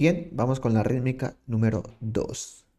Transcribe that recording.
Bien, vamos con la rítmica número 2.